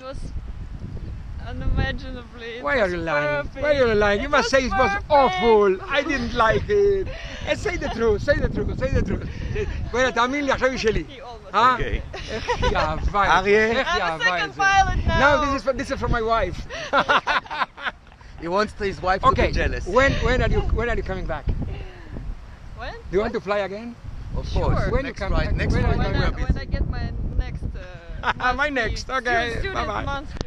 It was unimaginably. Why are you lying? Perfect. Why are you lying? It you must say it was awful. I didn't like it. And say the truth. Say the truth. Say the truth. ولا تعمل لي عشان شلي. ها؟ اخ يا this is for this is my wife. he wants his wife okay. to be jealous. When when are you when are you coming back? When? Do you want to fly again? Of course. Sure. When next you come back? Next when when, I, when I get my next. Uh, My next, okay, bye-bye. monthly